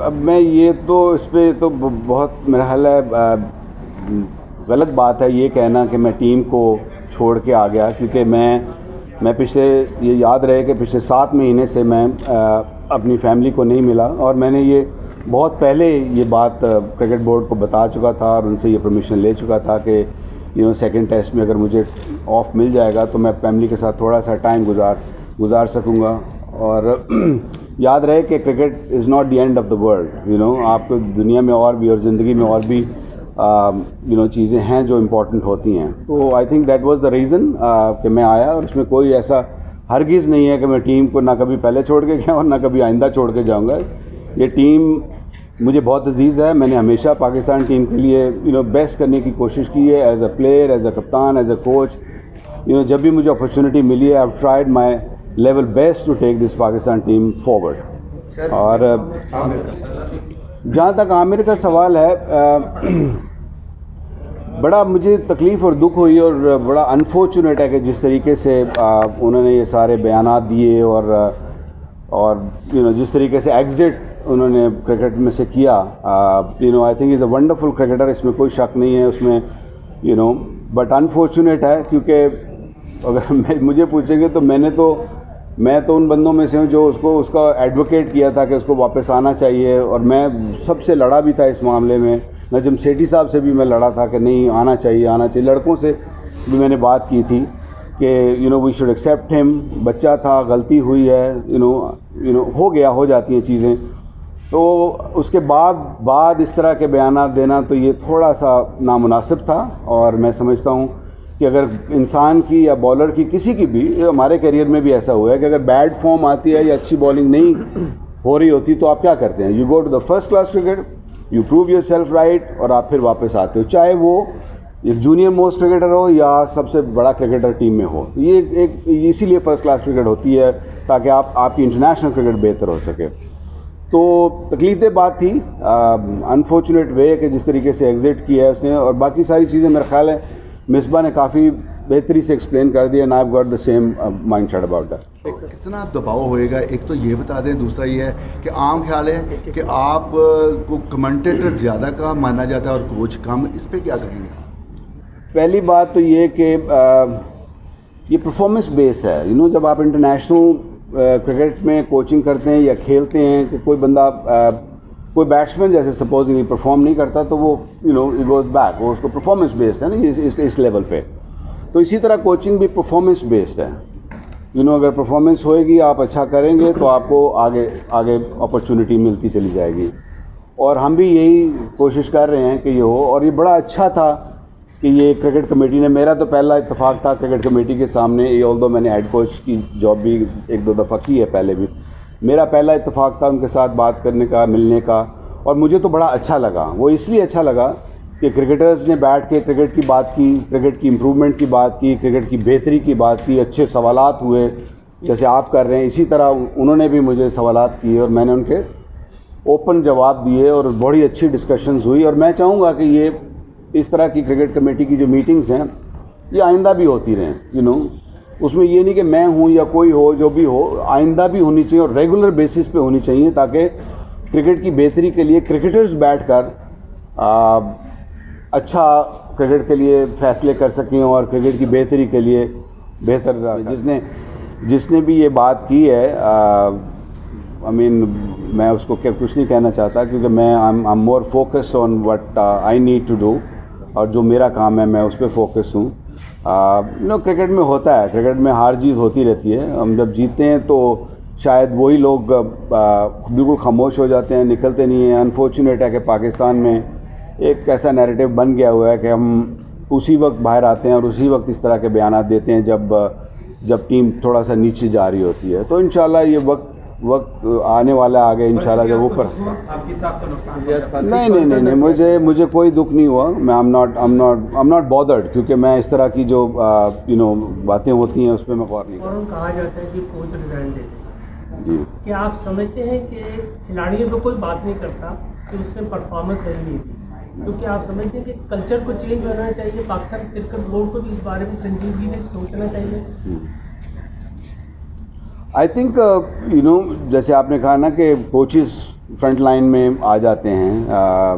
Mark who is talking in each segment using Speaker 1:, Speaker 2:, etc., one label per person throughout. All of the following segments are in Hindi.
Speaker 1: अब मैं ये तो इस पर तो बहुत मेरा ख्याल है गलत बात है ये कहना कि मैं टीम को छोड़ के आ गया, क्योंकि मैं मैं पिछले, ये याद रहे कि पिछले सात महीने से मैं अपनी फैमिली को नहीं मिला और मैंने ये बहुत पहले ये बात क्रिकेट बोर्ड को बता चुका था और उनसे ये परमिशन ले चुका था कि यू नो सेकंड टेस्ट में अगर मुझे ऑफ़ मिल जाएगा तो मैं फैमिली के साथ थोड़ा सा टाइम गुजार गुजार सकूँगा और याद रहे कि cricket is not the end of the world you know आपको दुनिया में और भी और ज़िंदगी में और भी यू नो चीज़ें हैं जो इम्पोर्टेंट होती हैं। तो I think that was the reason कि मैं आया और इसमें कोई ऐसा हरगिज़ नहीं है कि मैं टीम को ना कभी पहले छोड़ के गया और ना कभी आइंदा छोड़ के जाऊँगा। ये टीम मुझे बहुत अज़ीज़ है। मैंने हमेशा पाकिस्तान टीम के लिए यू नो बेस्ट करने की कोशिश की है as a player as a कप्तान as a coach you know जब भी मुझे अपॉर्चुनिटी मिली है I tried my level best to take this Pakistan team forward और जहाँ तक आमिर का सवाल है बड़ा मुझे तकलीफ़ और दुख हुई और बड़ा अनफॉर्चुनेट है कि जिस तरीके से उन्होंने ये सारे बयान दिए और और यू नो जिस तरीके से एग्ज़िट उन्होंने क्रिकेट में से किया you know I think is a wonderful cricketer इसमें कोई शक नहीं है उसमें यू नो बट अनफॉर्चुनेट है क्योंकि अगर मुझे पूछेंगे तो मैंने तो मैं तो उन बंदों में से हूँ जो उसको, उसका एडवोकेट किया था कि उसको वापस आना चाहिए, और मैं सबसे लड़ा भी था इस मामले में। नजम सेठी साहब से भी मैं लड़ा था कि नहीं, आना चाहिए आना चाहिए। लड़कों से भी मैंने बात की थी कि you know we should accept him बच्चा था, गलती हुई है यू नो यू नो हो गया, हो जाती हैं चीज़ें। तो उसके बाद बाद इस तरह के बयान देना तो ये थोड़ा सा नामुनासिब था, और मैं समझता हूँ कि अगर इंसान की या बॉलर की किसी की भी, हमारे करियर में भी ऐसा हुआ है कि अगर बैड फॉर्म आती है या अच्छी बॉलिंग नहीं हो रही होती तो आप क्या करते हैं? You go to the first class cricket you prove yourself right और आप फिर वापस आते हो। चाहे वो एक जूनियर मोस्ट क्रिकेटर हो या सबसे बड़ा क्रिकेटर टीम में हो। ये एक, इसीलिए फ़र्स्ट क्लास क्रिकेट होती है, ताकि आप, आपकी इंटरनेशनल क्रिकेट बेहतर हो सके। तो तकलीफ़ दे बात थी अनफॉर्चुनेट वे कि जिस तरीके से एग्ज़िट किया है उसने और बाकी सारी चीज़ें मेरा ख्याल है मिसबा ने काफ़ी बेहतरी से एक्सप्लेन कर दिया I got the same mindset about that
Speaker 2: कितना दबाव होएगा? एक तो ये बता दें दूसरा ये है कि आम ख्याल है कि आप को कमेंटेटर ज़्यादा का माना जाता है और कोच कम इस पर क्या कहेंगे
Speaker 1: पहली बात तो ये कि ये परफॉर्मेंस बेस्ड है। यू नो जब आप इंटरनेशनल क्रिकेट में कोचिंग करते हैं या खेलते हैं कि कोई बंदा कोई बैट्समैन जैसे सपोज़ नहीं परफॉर्म नहीं करता तो वो you know it goes back वो उसको परफॉर्मेंस बेस्ड है ना इस, इस, इस लेवल पे। तो इसी तरह कोचिंग भी परफॉर्मेंस बेस्ड है। यू नो अगर परफॉर्मेंस होएगी आप अच्छा करेंगे तो आपको आगे आगे अपॉर्चुनिटी मिलती चली जाएगी। और हम भी यही कोशिश कर रहे हैं कि ये हो। और ये बड़ा अच्छा था कि ये क्रिकेट कमेटी ने मेरा तो पहला इतफाक़ था क्रिकेट कमेटी के सामने। ये ऑल दो मैंने हेड कोच की जॉब भी एक दो दफ़ा की है पहले भी। मेरा पहला इतफाक़ था उनके साथ बात करने का, मिलने का, और मुझे तो बड़ा अच्छा लगा। वो इसलिए अच्छा लगा कि क्रिकेटर्स ने बैठ के क्रिकेट की बात की, क्रिकेट की इम्प्रूवमेंट की बात की, क्रिकेट की बेहतरी की बात की, अच्छे सवाल हुए, जैसे आप कर रहे हैं। इसी तरह उन्होंने भी मुझे सवाल किए और मैंने उनके ओपन जवाब दिए और बड़ी अच्छी डिस्कशंस हुई। और मैं चाहूँगा कि ये इस तरह की क्रिकेट कमेटी की जो मीटिंग्स हैं, ये आइंदा भी होती रहें यू नो उसमें ये नहीं कि मैं हूँ या कोई हो जो भी हो आइंदा भी होनी चाहिए और रेगुलर बेसिस पे होनी चाहिए ताकि क्रिकेट की बेहतरी के लिए क्रिकेटर्स बैठ कर अच्छा क्रिकेट के लिए फैसले कर सकें और क्रिकेट की बेहतरी के लिए बेहतर जिसने जिसने भी ये बात की है आई मीन मैं उसको क्या कुछ नहीं कहना चाहता क्योंकि मैं I am more focused on what I need to do और जो मेरा काम है मैं उस पर फोकस हूँ। नो, क्रिकेट में होता है, क्रिकेट में हार जीत होती रहती है। हम जब जीतते हैं तो शायद वही लोग बिल्कुल खामोश हो जाते हैं, निकलते नहीं हैं। अनफॉर्चुनेट है कि पाकिस्तान में एक ऐसा नैरेटिव बन गया हुआ है कि हम उसी वक्त बाहर आते हैं और उसी वक्त इस तरह के बयान देते हैं जब जब टीम थोड़ा सा नीचे जा रही होती है। तो इन ये वक्त वक्त आने वाला आगे इंशाल्लाह जब ऊपर। नहीं नहीं नहीं नहीं मुझे मुझे कोई दुख नहीं हुआ। मैं I am not I am not I am not bothered क्योंकि मैं इस तरह की जो यू नो बातें होती हैं उस पर मैं गौर नहीं
Speaker 3: कहा जाता है कि कोच रिजाइन दे
Speaker 1: जी।
Speaker 3: क्या आप समझते हैं कि खिलाड़ियों पर कोई बात नहीं करता कि उसने परफॉर्मेंस सही नहीं थी तो क्या आप समझते हैं कि कल्चर को चेंज करना चाहिए? पाकिस्तान क्रिकेट बोर्ड को भी इस बारे में संजीदगी में सोचना चाहिए? हम्म।
Speaker 1: आई थिंक यू नो जैसे आपने कहा ना कि कोचेस फ्रंट लाइन में आ जाते हैं आ,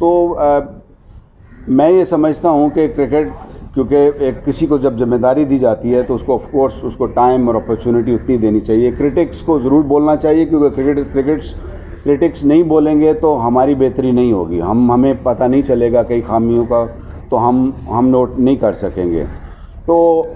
Speaker 1: तो आ, मैं ये समझता हूँ कि क्रिकेट क्योंकि एक किसी को जब ज़िम्मेदारी दी जाती है तो उसको ऑफ़ कोर्स उसको टाइम और अपॉर्चुनिटी उतनी देनी चाहिए। क्रिटिक्स को ज़रूर बोलना चाहिए क्योंकि क्रिकेट क्रिकेट्स क्रिटिक्स नहीं बोलेंगे तो हमारी बेहतरी नहीं होगी। हम हमें पता नहीं चलेगा कई खामियों का तो हम हम नोट नहीं कर सकेंगे। तो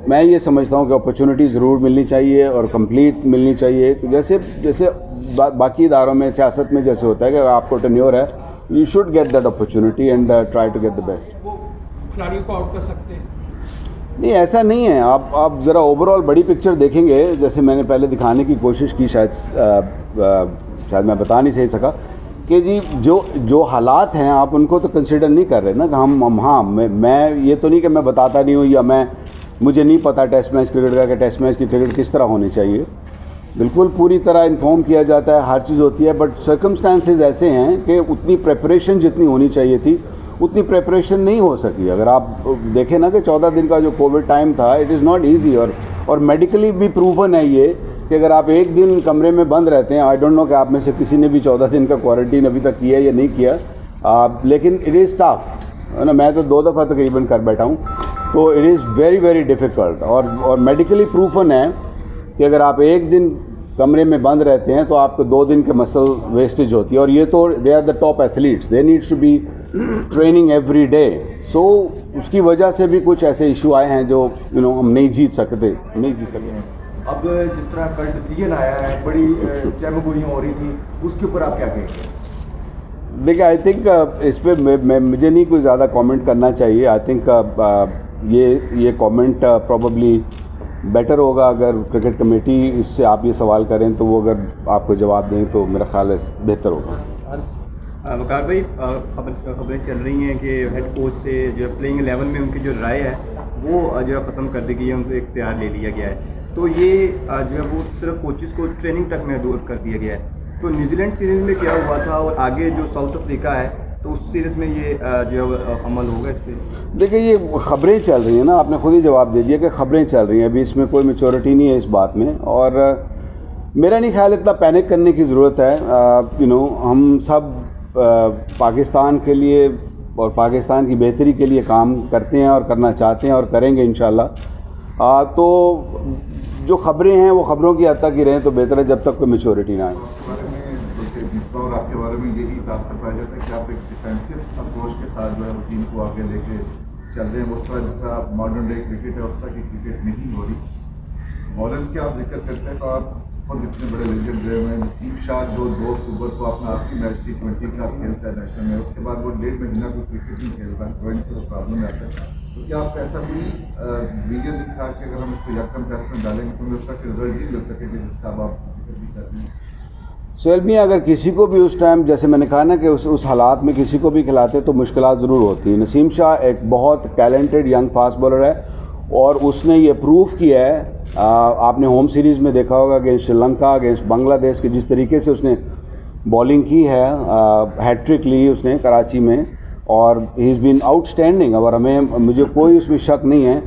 Speaker 1: मैं ये समझता हूँ कि अपॉर्चुनिटी ज़रूर मिलनी चाहिए और कंप्लीट मिलनी चाहिए। जैसे जैसे बा, बाकी इदारों में सियासत में जैसे होता है कि आपको टेन्योर है you should get that opportunity and try to get the best
Speaker 4: खिलाड़ियों को आउट कर सकते हैं।
Speaker 1: नहीं ऐसा नहीं है। आप आप ज़रा ओवरऑल बड़ी पिक्चर देखेंगे जैसे मैंने पहले दिखाने की कोशिश की शायद आ, आ, शायद मैं बता नहीं सही सका कि जी जो जो हालात हैं आप उनको तो कंसिडर नहीं कर रहे ना कि हम हम हाँ मैं मैं ये तो नहीं कि मैं बताता नहीं हूँ या मैं मुझे नहीं पता टेस्ट मैच क्रिकेट का कि टेस्ट मैच की क्रिकेट किस तरह होनी चाहिए। बिल्कुल पूरी तरह इन्फॉर्म किया जाता है हर चीज़ होती है बट सर्कमस्टांसेस ऐसे हैं कि उतनी प्रेपरेशन जितनी होनी चाहिए थी उतनी प्रेपरेशन नहीं हो सकी। अगर आप देखें ना कि चौदह दिन का जो कोविड टाइम था इट इज़ नॉट ईजी और और मेडिकली भी प्रूवन है ये कि अगर आप एक दिन कमरे में बंद रहते हैं आई डोंट नो कि आप में से किसी ने भी चौदह दिन का क्वारंटीन अभी तक किया या नहीं किया। आ, लेकिन इट इज़ टफ है ना मैं तो दो दफ़ा तकरीबन कर बैठा हूँ। तो it is very very difficult और और मेडिकली प्रूफन है कि अगर आप एक दिन कमरे में बंद रहते हैं तो आपको दो दिन के मसल वेस्टेज होती है। और ये तो they are the top athletes they needs to be training every day so उसकी वजह से भी कुछ ऐसे इशू आए हैं जो यू you नो know, हम नहीं जीत सकते नहीं जीत सके
Speaker 5: अब जिस तरह कल डिसीज़न आया है बड़ी चहमगोइयाँ हो रही थी उसके ऊपर आप क्या कहेंगे?
Speaker 1: देखिए आई थिंक इस पर मुझे नहीं कोई ज़्यादा कमेंट करना चाहिए। आई थिंक ये ये कमेंट प्रोबेबली बेटर होगा अगर क्रिकेट कमेटी इससे आप ये सवाल करें तो वो अगर आपको जवाब दें तो मेरा ख्याल है बेहतर होगा।
Speaker 6: वकार भाई खबर खबरें चल रही हैं कि हेड कोच से जो है प्लेइंग एलेवन में उनकी जो राय है, वो जो है ख़त्म कर दी गई है, उनको इख्तियार ले लिया गया है। तो ये जो है वो सिर्फ़ कोचेज़ को ट्रेनिंग तक महदूद कर दिया गया है। तो न्यूजीलैंड सीरीज़ में क्या हुआ था और आगे जो साउथ अफ्रीका है तो उस सीरीज़ में ये जो है अमल होगा इस पर
Speaker 1: देखिए, ये खबरें चल रही हैं ना, आपने खुद ही जवाब दे दिया कि खबरें चल रही हैं। अभी इसमें कोई मेचोरिटी नहीं है इस बात में और मेरा नहीं ख्याल इतना पैनिक करने की ज़रूरत है। यू नो हम सब पाकिस्तान के लिए और पाकिस्तान की बेहतरी के लिए काम करते हैं और करना चाहते हैं और करेंगे इन तो जो खबरें हैं, वो खबरों की हद तक ही रहें तो बेहतर है जब तक कोई मेचोरिटी ना आए।
Speaker 2: और आपके बारे में यही तासर पाया जाता है कि आप एक डिफेंसिव अप्रोच के साथ जो है वो टीम को आगे लेके चल रहे हैं। उस तरह जिस तरह मॉडर्न डे क्रिकेट है, उस तरह की क्रिकेट नहीं हो रही। बॉलर्स की आप ज़िक्र करते हैं तो आप खुद इतने बड़े लेजेंड रहे हुए हैं। नसीम शाह जो दो अक्टूबर को अपना आखिरी मैच टी ट्वेंटी का खेलता है नेशनल में, उसके बाद वो डेढ़ महीना कोई क्रिकेट नहीं खेलता ज्वाइंट से प्रॉब्लम आता है। तो क्या आप ऐसा कोई वीडियो दिखा के अगर हम इसको यकम टेस्ट में डालेंगे तो हमें उसका रिज़ल्ट ही मिल सकेगा जिसका आप ज़िक्र भी कर रहे हैं?
Speaker 1: सोहेल मियाँ अगर किसी को भी उस टाइम जैसे मैंने कहा ना कि उस उस हालात में किसी को भी खिलाते तो मुश्किल ज़रूर होती हैं। नसीम शाह एक बहुत टैलेंटेड यंग फास्ट बॉलर है और उसने ये प्रूव किया है। आपने होम सीरीज़ में देखा होगा अगेंस्ट श्रीलंका अगेंस्ट बांग्लादेश के जिस तरीके से उसने बॉलिंग की है हैट्रिक ली उसने कराची में और ही इज़ बीन आउटस्टैंडिंग और हमें, मुझे कोई उसमें शक नहीं है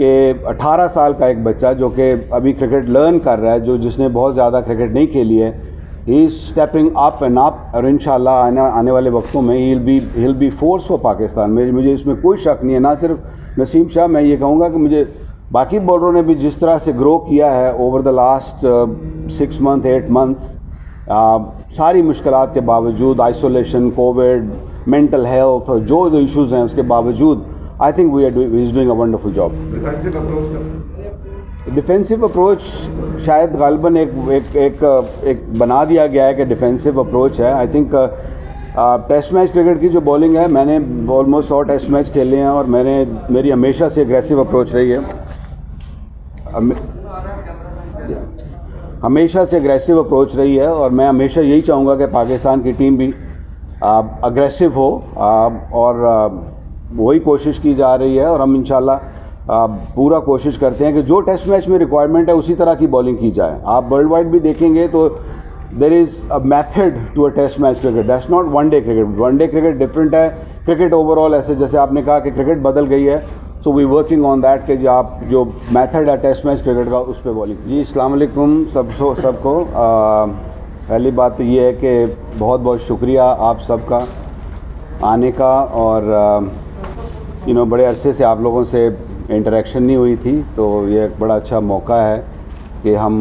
Speaker 1: कि 18 साल का एक बच्चा जो कि अभी क्रिकेट लर्न कर रहा है, जो जिसने बहुत ज़्यादा क्रिकेट नहीं खेली है he is stepping up and up और इन आने आने वाले वक्तों में he be will be force for Pakistan मेरी मुझे इसमें कोई शक नहीं है, ना सिर्फ़ नसीम शाह, मैं ये कहूँगा कि मुझे बाकी बॉलरों ने भी जिस तरह से ग्रो किया है over the last six month eight months सारी मुश्किल के बावजूद आइसोलेशन कोविड मेंटल हेल्थ और जो जो इश्यूज़ हैं, उसके बावजूद I think we are is doing a wonderful job defensive approach शायद गालबन एक एक एक एक बना दिया गया है कि डिफेंसिव अप्रोच है। I think test match cricket की जो बॉलिंग है मैंने ऑलमोस्ट सौ टेस्ट मैच खेले हैं और मैंने मेरी हमेशा से एग्रेसिव अप्रोच रही है। हमेशा से अग्रेसिव अप्रोच रही है और मैं हमेशा यही चाहूँगा कि पाकिस्तान की टीम भी अग्रेसिव हो आ, और वही कोशिश की जा रही है और हम इंशाल्लाह पूरा कोशिश करते हैं कि जो टेस्ट मैच में रिक्वायरमेंट है, उसी तरह की बॉलिंग की जाए। आप वर्ल्ड वाइड भी देखेंगे तो there is a method to a test match cricket that's not one day cricket one day cricket different है। क्रिकेट ओवरऑल ऐसे, जैसे आपने कहा कि क्रिकेट बदल गई है so we working on that कि जो आप जो मैथड है टेस्ट मैच क्रिकेट का, उस पर बॉलिंग जी अलैक्म सब सबको। पहली बात तो ये है कि बहुत बहुत शुक्रिया आप सबका आने का और यू नो बड़े अरसे से आप लोगों से इंटरेक्शन नहीं हुई थी तो ये एक बड़ा अच्छा मौका है कि हम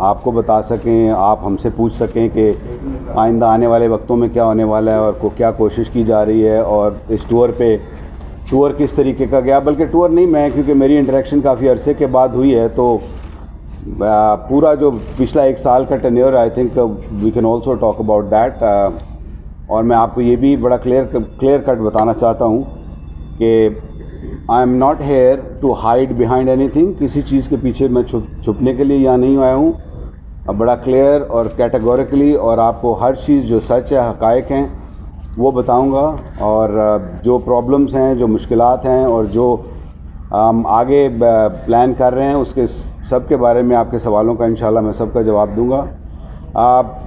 Speaker 1: आपको बता सकें, आप हमसे पूछ सकें कि आइंदा आने वाले वक्तों में क्या होने वाला है और को क्या कोशिश की जा रही है और इस टूर पे टूर किस तरीके का गया? बल्कि टूर नहीं, मैं क्योंकि मेरी इंटरेक्शन काफ़ी अरसे के बाद हुई है तो पूरा जो पिछला एक साल का tenure I think we can also talk about that और मैं आपको ये भी बड़ा क्लियर क्लियर कट बताना चाहता हूँ कि I am not here to hide behind anything किसी चीज़ के पीछे मैं छुप, छुपने के लिए यहाँ नहीं आया हूँ। बड़ा क्लियर और कैटेगोरिकली और आपको हर चीज़ जो सच है, हकायक हैं, वो बताऊँगा। और जो प्रॉब्लम्स हैं, जो मुश्किल हैं और जो, हम आगे प्लान कर रहे हैं, उसके सब के बारे में आपके सवालों का इंशाल्लाह मैं सबका जवाब दूँगा। आप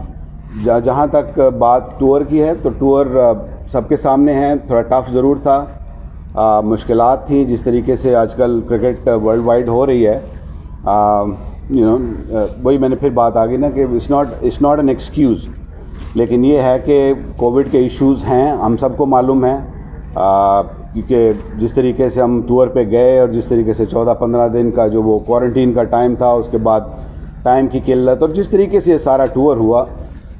Speaker 1: जहाँ तक बात टूर की है तो टूर सबके सामने है। थोड़ा टफ़ ज़रूर था। मुश्किल थी जिस तरीके से आजकल क्रिकेट वर्ल्ड वाइड हो रही है। यू नो वही मैंने फिर बात आ गई ना कि it's not it's not an excuse लेकिन ये है कि कोविड के इश्यूज़ हैं हम सबको मालूम है। क्योंकि जिस तरीके से हम टूर पे गए और जिस तरीके से 14-15 दिन का जो वो क्वारंटीन का टाइम था उसके बाद टाइम की किल्लत और जिस तरीके से ये सारा टूर हुआ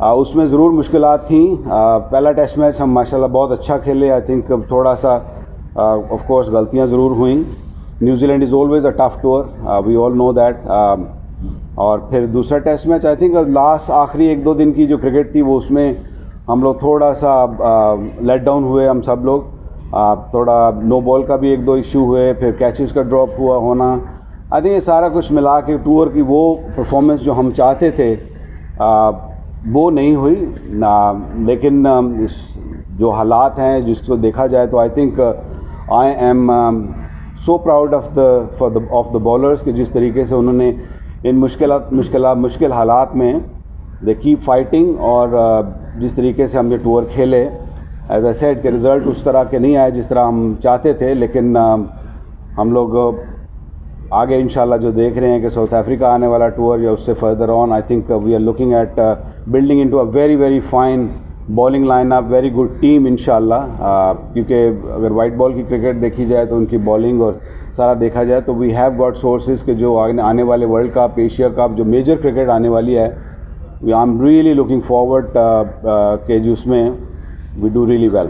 Speaker 1: आ, उसमें ज़रूर मुश्किल थी। आ, पहला टेस्ट मैच हम माशाल्लाह बहुत अच्छा खेले। आई थिंक थोड़ा सा ऑफ़ कोर्स गलतियाँ ज़रूर हुई। New Zealand is always a tough tour we all know that और फिर दूसरा test match I think last आखिरी एक दो दिन की जो क्रिकेट थी वो उसमें हम लोग थोड़ा सा लेट डाउन हुए हम सब लोग। थोड़ा नो बॉल का भी एक दो इशू हुए फिर कैचेस का ड्रॉप हुआ होना। आई थिंक ये सारा कुछ मिला के टूर की वो परफॉर्मेंस जो हम चाहते थे आ, वो नहीं हुई। ना लेकिन जो हालात हैं जिसको देखा जाए तो I think I am so proud of the for the of the bowlers कि जिस तरीके से उन्होंने इन मुश्किल मुश्किल मुश्किल हालात में द कीप फाइटिंग और जिस तरीके से हम ये टूर खेले एज ए सेड के रिज़ल्ट उस तरह के नहीं आए जिस तरह हम चाहते थे, लेकिन हम लोग आगे इन जो देख रहे हैं कि साउथ अफ्रीका आने वाला टूर या उससे further on I think we are looking at building into a very very fine bowling line up very good team in क्योंकि अगर वाइट बॉल की क्रिकेट देखी जाए तो उनकी बॉलिंग और सारा देखा जाए तो वी हैव गॉट सोर्सेज के जो आने वाले वर्ल्ड कप एशिया कप जो मेजर क्रिकेट आने वाली है we I am really looking forward के जिसमें वी डू रियली वेल.